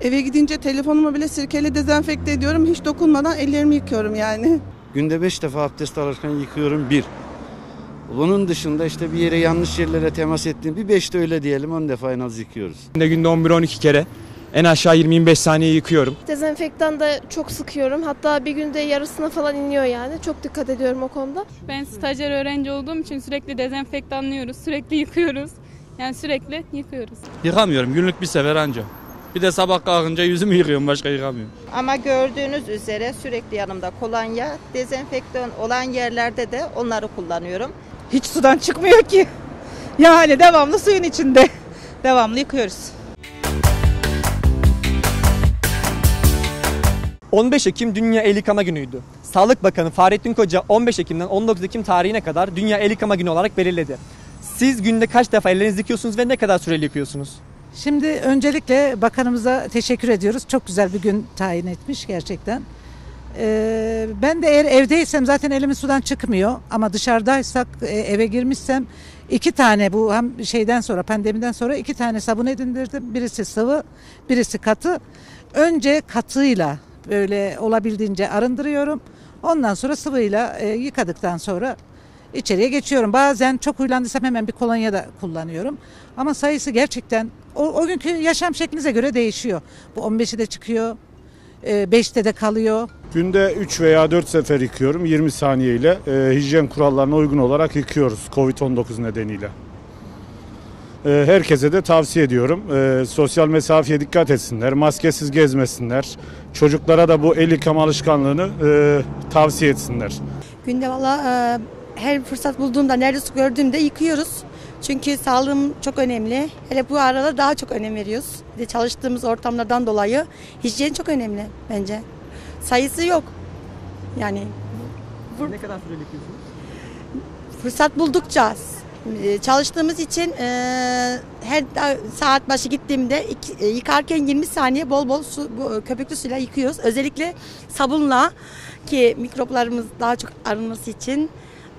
Eve gidince telefonumu bile sirkeyle dezenfekte ediyorum. Hiç dokunmadan ellerimi yıkıyorum yani. Günde 5 defa abdest alırken yıkıyorum bir. Bunun dışında işte bir yere yanlış yerlere temas ettiğim bir 5 de öyle diyelim 10 defa en az yıkıyoruz. Günde günde 11-12 kere en aşağı 20-25 saniye yıkıyorum. Dezenfektan da çok sıkıyorum. Hatta bir günde yarısına falan iniyor yani. Çok dikkat ediyorum o konuda. Ben stajyer öğrenci olduğum için sürekli dezenfektanlıyoruz, sürekli yıkıyoruz. Yani sürekli yıkıyoruz. Yıkamıyorum günlük bir sefer anca. Bir de sabah kalkınca yüzümü yıkıyorum başka yıkamıyorum. Ama gördüğünüz üzere sürekli yanımda kolonya, dezenfektan olan yerlerde de onları kullanıyorum. Hiç sudan çıkmıyor ki. Yani devamlı suyun içinde. Devamlı yıkıyoruz. 15 Ekim Dünya El Yıkama Günü'ydü. Sağlık Bakanı Fahrettin Koca 15 Ekim'den 19 Ekim tarihine kadar Dünya El Yıkama Günü olarak belirledi. Siz günde kaç defa ellerinizi yıkıyorsunuz ve ne kadar süreli yıkıyorsunuz? Şimdi öncelikle bakanımıza teşekkür ediyoruz. Çok güzel bir gün tayin etmiş gerçekten. Ee, ben de eğer evdeysem zaten elimin sudan çıkmıyor. Ama dışarıdaysak e, eve girmişsem iki tane bu hem şeyden sonra pandemiden sonra iki tane sabun edindirdim. Birisi sıvı, birisi katı. Önce katıyla böyle olabildiğince arındırıyorum. Ondan sonra sıvıyla e, yıkadıktan sonra içeriye geçiyorum. Bazen çok huylandıysam hemen bir kolonya da kullanıyorum. Ama sayısı gerçekten o, o günkü yaşam şeklinize göre değişiyor. Bu 15'i de çıkıyor, 5'te de kalıyor. Günde 3 veya 4 sefer yıkıyorum 20 saniye ile. E, hijyen kurallarına uygun olarak yıkıyoruz Covid-19 nedeniyle. E, herkese de tavsiye ediyorum. E, sosyal mesafeye dikkat etsinler, maskesiz gezmesinler. Çocuklara da bu el yıkama alışkanlığını e, tavsiye etsinler. Günde valla e, her fırsat bulduğumda nerede su gördüğümde yıkıyoruz. Çünkü sağlığım çok önemli. Hele bu arada daha çok önem veriyoruz. Bir de çalıştığımız ortamlardan dolayı hijyen çok önemli bence. Sayısı yok. Yani Ne kadar süreli yıkıyorsunuz? fırsat buldukça e, çalıştığımız için e, her saat başı gittiğimde iki- e, yıkarken 20 saniye bol bol su bu, köpüklü suyla yıkıyoruz. Özellikle sabunla ki mikroplarımız daha çok arınması için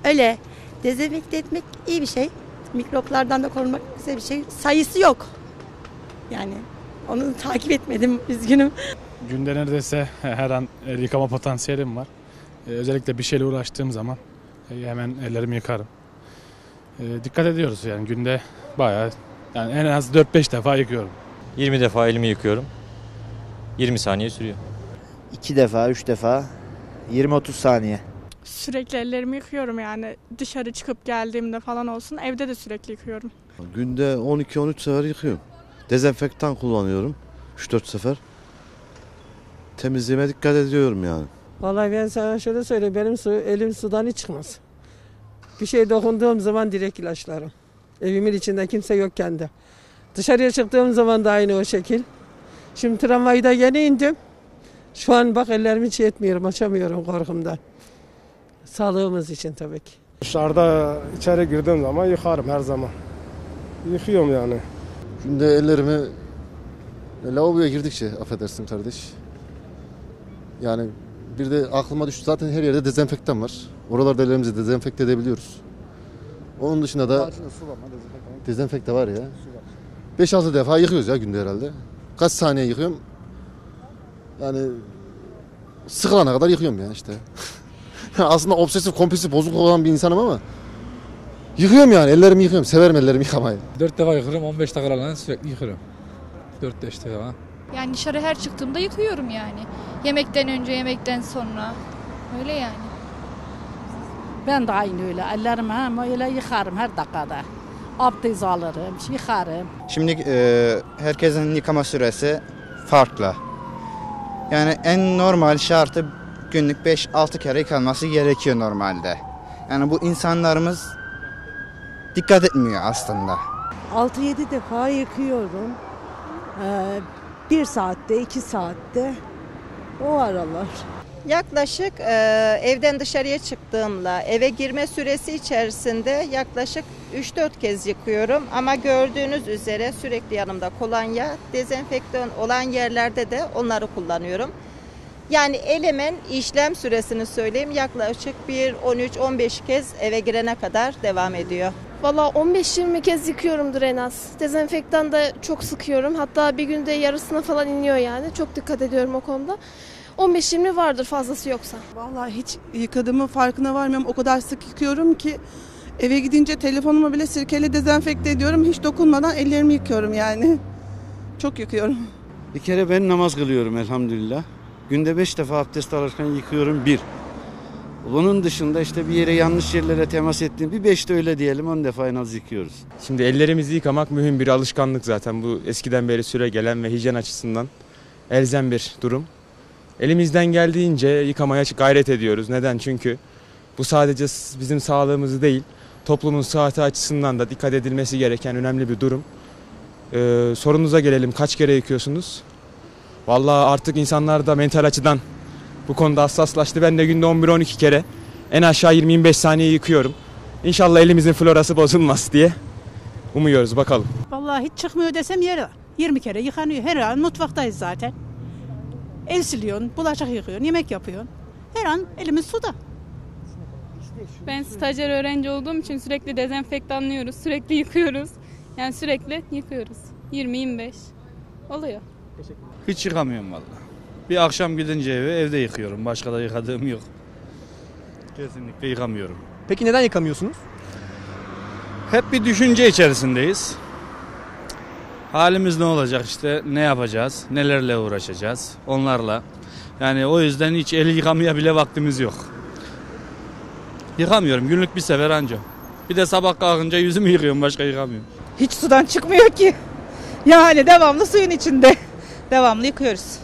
öyle dezenfekte etmek iyi bir şey. Mikroplardan da korunmak güzel bir şey. Sayısı yok. Yani onu takip etmedim üzgünüm. Günde neredeyse her an el yıkama potansiyelim var. Ee, özellikle bir şeyle uğraştığım zaman e, hemen ellerimi yıkarım. Ee, dikkat ediyoruz yani günde bayağı yani en az 4-5 defa yıkıyorum. 20 defa elimi yıkıyorum. 20 saniye sürüyor. 2 defa, 3 defa 20-30 saniye. Sürekli ellerimi yıkıyorum yani dışarı çıkıp geldiğimde falan olsun. Evde de sürekli yıkıyorum. Günde 12-13 sefer yıkıyorum. Dezenfektan kullanıyorum 3-4 sefer. Temizliğime dikkat ediyorum yani. Vallahi ben sana şöyle söyleyeyim. Benim su, elim sudan hiç çıkmaz. Bir şey dokunduğum zaman direkt ilaçlarım. Evimin içinde kimse yokken de. Dışarıya çıktığım zaman da aynı o şekil. Şimdi tramvayda yeni indim. Şu an bak ellerimi hiç yetmiyorum. Açamıyorum korkumdan. Sağlığımız için tabii ki. Dışarıda içeri girdiğim zaman yıkarım her zaman. Yıkıyorum yani. Günde ellerimi lavaboya girdikçe affedersin kardeş. Yani bir de aklıma düştü zaten her yerde dezenfektan var. Oralarda ellerimizi dezenfekte edebiliyoruz. Onun dışında da dezenfekte var ya. 5-6 defa yıkıyoruz ya günde herhalde. Kaç saniye yıkıyorum? Yani sıkılana kadar yıkıyorum ya işte. Aslında obsesif kompulsif bozuk olan bir insanım ama yıkıyorum yani ellerimi yıkıyorum. Severim ellerimi yıkamayı. 4 defa yıkarım 15 dakika sürekli yıkarım. 4-5 defa. Yani dışarı her çıktığımda yıkıyorum yani. Yemekten önce, yemekten sonra. Öyle yani. Ben de aynı öyle. Ellerimi hem öyle yıkarım her dakikada. Abdest alırım, yıkarım. Şimdi e, herkesin yıkama süresi farklı. Yani en normal şartı günlük 5-6 kere yıkanması gerekiyor normalde. Yani bu insanlarımız dikkat etmiyor aslında. 6-7 defa yıkıyorum. Ee, bir saatte, iki saatte o aralar. Yaklaşık e, evden dışarıya çıktığımla eve girme süresi içerisinde yaklaşık 3-4 kez yıkıyorum. Ama gördüğünüz üzere sürekli yanımda kolonya, dezenfektan olan yerlerde de onları kullanıyorum. Yani elemen işlem süresini söyleyeyim yaklaşık bir 13-15 kez eve girene kadar devam ediyor. Valla 15-20 kez yıkıyorumdur en az. Dezenfektan da çok sıkıyorum. Hatta bir günde yarısına falan iniyor yani. Çok dikkat ediyorum o konuda. 15-20 vardır fazlası yoksa. Vallahi hiç yıkadığımın farkına varmıyorum. O kadar sık yıkıyorum ki eve gidince telefonumu bile sirkeyle dezenfekte ediyorum. Hiç dokunmadan ellerimi yıkıyorum yani. Çok yıkıyorum. Bir kere ben namaz kılıyorum elhamdülillah. Günde beş defa abdest alırken yıkıyorum bir. Bunun dışında işte bir yere yanlış yerlere temas ettiğim bir beş de öyle diyelim on defa en az yıkıyoruz. Şimdi ellerimizi yıkamak mühim bir alışkanlık zaten. Bu eskiden beri süre gelen ve hijyen açısından elzem bir durum. Elimizden geldiğince yıkamaya gayret ediyoruz. Neden? Çünkü bu sadece bizim sağlığımızı değil, toplumun sıhhati açısından da dikkat edilmesi gereken önemli bir durum. Ee, sorunuza gelelim. Kaç kere yıkıyorsunuz? Vallahi artık insanlar da mental açıdan bu konuda hassaslaştı. Ben de günde 11-12 kere en aşağı 20-25 saniye yıkıyorum. İnşallah elimizin florası bozulmaz diye umuyoruz bakalım. Vallahi hiç çıkmıyor desem yeri var. 20 kere yıkanıyor. Her an mutfaktayız zaten. El siliyorsun, bulaşık yıkıyorsun, yemek yapıyorsun. Her an elimiz suda. Ben stajyer öğrenci olduğum için sürekli dezenfektanlıyoruz, sürekli yıkıyoruz. Yani sürekli yıkıyoruz. 20-25 oluyor. Hiç yıkamıyorum valla. Bir akşam gidince eve evde yıkıyorum. Başka da yıkadığım yok. Kesinlikle yıkamıyorum. Peki neden yıkamıyorsunuz? Hep bir düşünce içerisindeyiz. Halimiz ne olacak işte ne yapacağız, nelerle uğraşacağız onlarla. Yani o yüzden hiç eli yıkamaya bile vaktimiz yok. Yıkamıyorum günlük bir sefer anca. Bir de sabah kalkınca yüzümü yıkıyorum başka yıkamıyorum. Hiç sudan çıkmıyor ki. Yani devamlı suyun içinde. Devamlı yıkıyoruz.